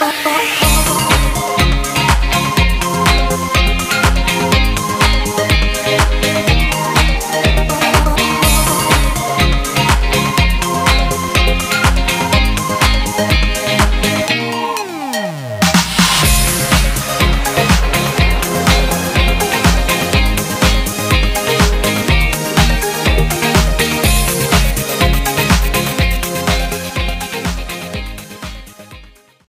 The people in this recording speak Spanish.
Bye.